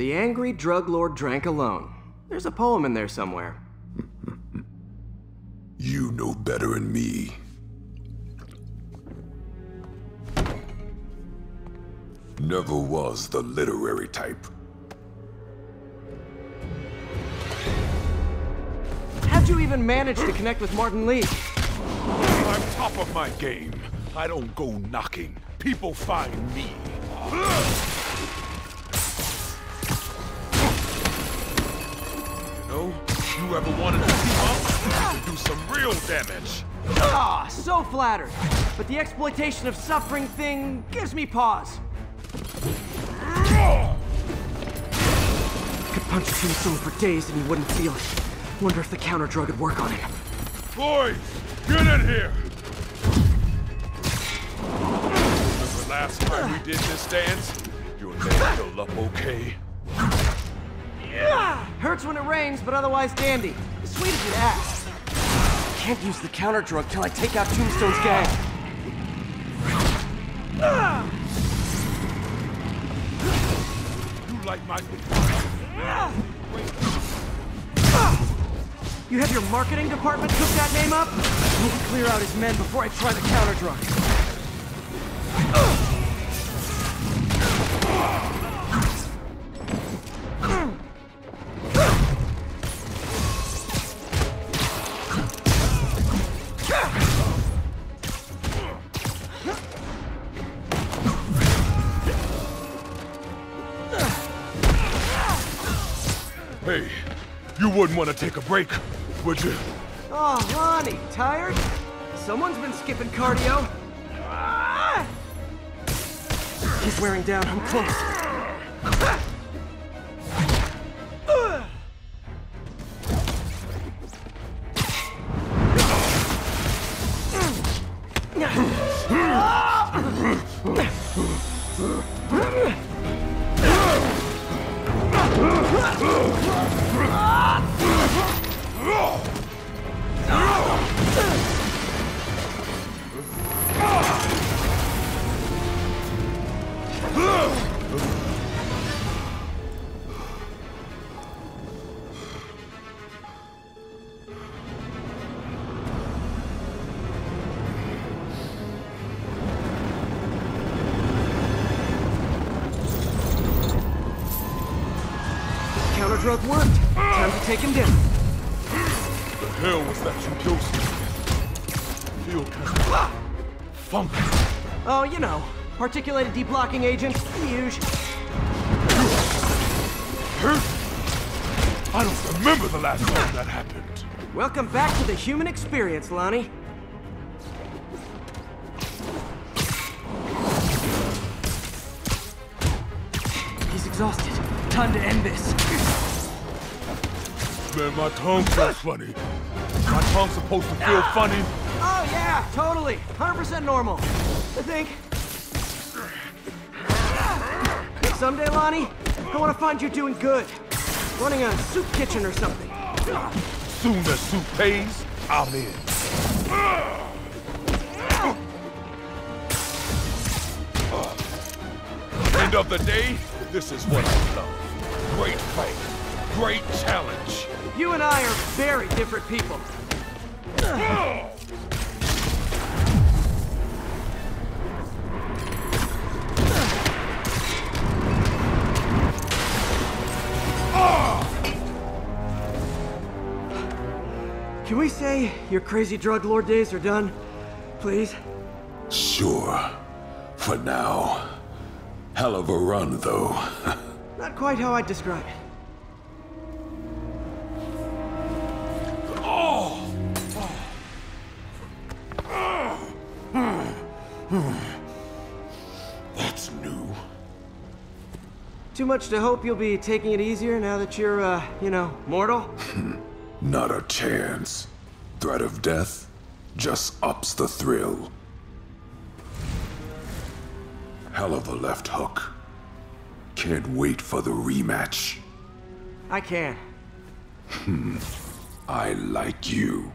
The angry drug lord drank alone. There's a poem in there somewhere. You know better than me. Never was the literary type. How'd you even manage to connect with Martin Li? I'm top of my game. I don't go knocking. People find me. You you ever wanted to team up, you could do some real damage. Ah, so flattered. But the exploitation of suffering thing gives me pause. Could punch Tombstone for days and he wouldn't feel it. Wonder if the counter drug would work on him. Boys, get in here! Remember last time we did this dance? Your leg held up okay? Yeah! Hurts when it rains, but otherwise dandy. Sweet as you'd ask. Can't use the counter drug till I take out Tombstone's gang. You like my... You have your marketing department cook that name up? I need to clear out his men before I try the counter drug. Hey, you wouldn't want to take a break, would you? Oh, Lonnie, tired? Someone's been skipping cardio. Ah! He's wearing down. I'm close. Drug worked. Time to take him down. The hell was that you dosed me with? Feel kind of... funky. Oh, you know, articulated deblocking agent. Hurt? I don't remember the last time that happened. Welcome back to the human experience, Lonnie. He's exhausted. Time to end this. Man, my tongue feels funny. My tongue's supposed to feel funny. Oh, yeah, totally. 100% normal. I think. Someday, Lonnie, I want to find you doing good. Running a soup kitchen or something. Soon as soup pays, I'm in. End of the day, this is what I love. Great fight. Great challenge. And I are very different people. Can we say your crazy drug lord days are done? Please? Sure. For now. Hell of a run, though. Not quite how I'd describe it. That's new. Too much to hope you'll be taking it easier now that you're, uh, you know, mortal? Not a chance. Threat of death just ups the thrill. Hell of a left hook. Can't wait for the rematch. I can. I like you.